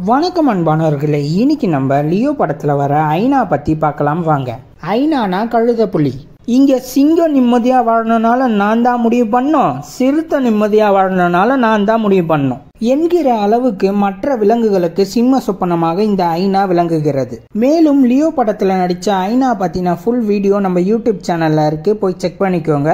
வணக்கம் அன்பானவர்களே இன்னைக்கு நம்ம லியோ படத்துல வர ஐநா பத்தி பார்க்கலாம் வாங்க. ஐநானா கழுத புலி. இங்க சிங்கம் நிம்மதியா வாழணுனால நான் தான் முடிவு பண்ணோம். சிறுத்தை நிம்மதியா வாழணுனால நான் தான் முடிவு பண்ணோம். என்கிற அளவுக்கு மற்ற விலங்குகளுக்கு சிம்ம சொப்பனமாக இந்த ஐநா விளங்குகிறது. மேலும் லியோ படத்துல நடிச்ச ஐநா பத்தின ஃபுல் வீடியோ நம்ம யூடியூப் சேனல்ல இருக்கு. போய் செக் பண்ணிக்கோங்க.